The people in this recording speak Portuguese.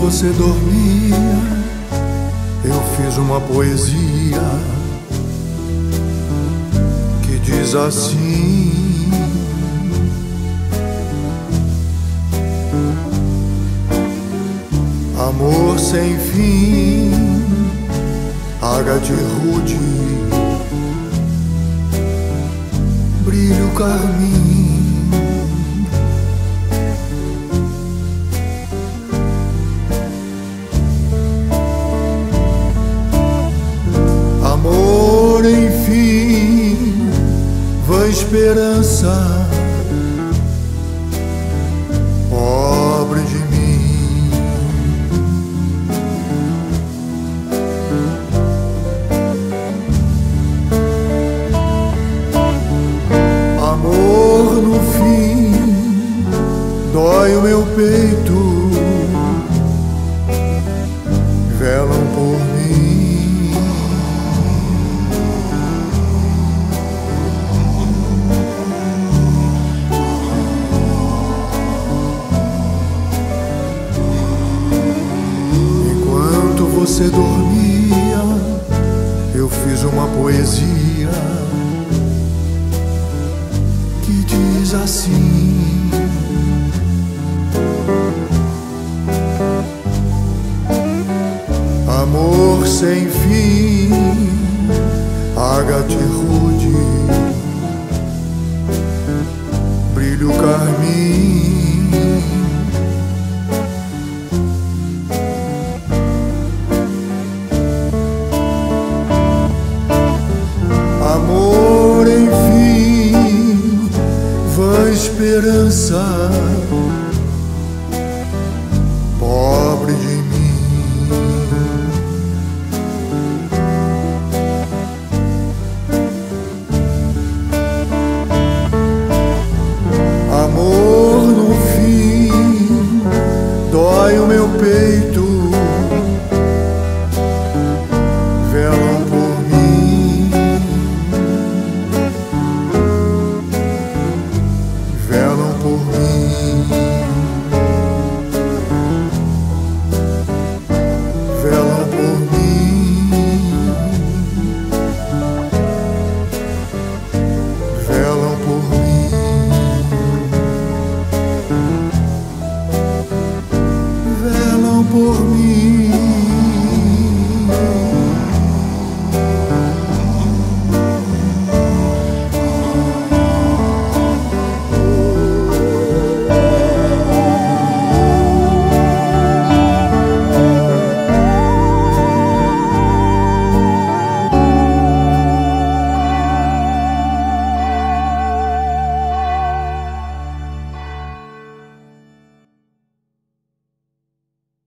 você dormia, eu fiz uma poesia que diz assim. Amor sem fim, água de rude, brilho carmim. Esperança, pobre de mim. Amor, no fim, dói o meu peito, velam por você dormia, eu fiz uma poesia que diz assim: Amor sem fim, ágate rude, brilho carmim. esperança.